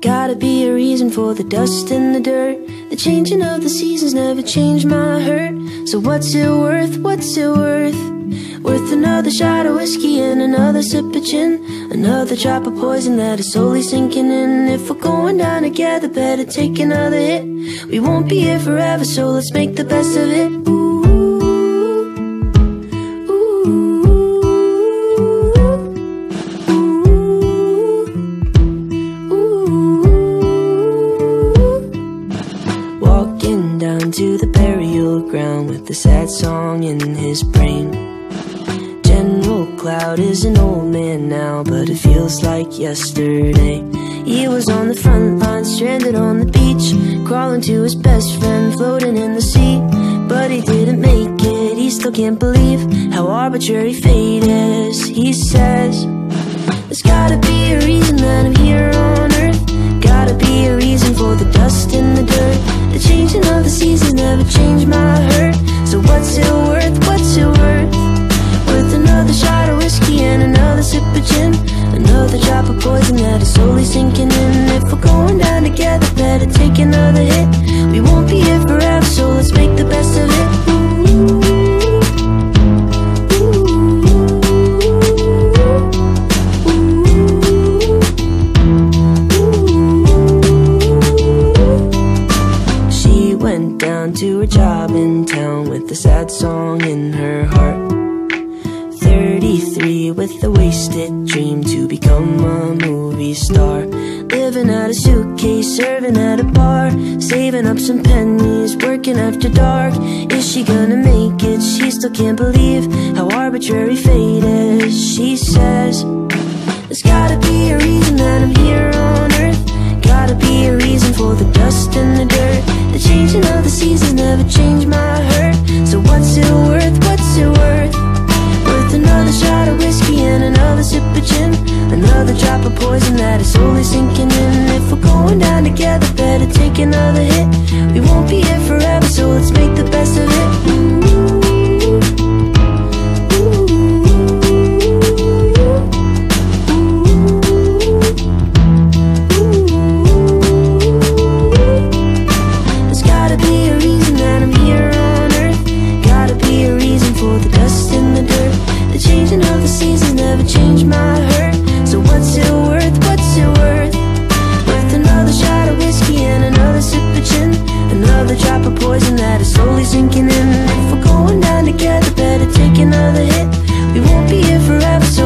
Gotta be a reason for the dust and the dirt. The changing of the seasons never changed my hurt. So what's it worth, what's it worth? Worth another shot of whiskey and another sip of gin. Another drop of poison that is slowly sinking in. If we're going down together, better take another hit. We won't be here forever, so let's make the best of it. ooh, sad song in his brain General Cloud is an old man now, but it feels like yesterday. He was on the front line, stranded on the beach, crawling to his best friend, floating in the sea. But he didn't make it, he still can't believe how arbitrary fate is. He says, There's gotta be a reason that I'm here on earth. Gotta be a reason for the dust and the dirt. The changing of the seasons never changed my hurt. So what's it worth? What's it worth? With another shot of whiskey and another sip of gin Another drop of poison that is slowly sinking in If we're going down together, better take another hit a sad song in her heart 33 with a wasted dream to become a movie star. Living out a suitcase, serving at a bar, saving up some pennies, working after dark. Is she gonna make it? She still can't believe how arbitrary fate is. She says, There's gotta be a reason that I'm here on earth. Gotta be a reason for the dust and the dirt. The changing of the seasons never changed another sip of gin. Another drop of poison that is slowly sinking in. If we're going down together, better take another hit. We won't be here forever, so let's make the best of it type of poison that is slowly sinking in. If we're going down together, better take another hit. We won't be here forever, so